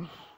Mm-hmm.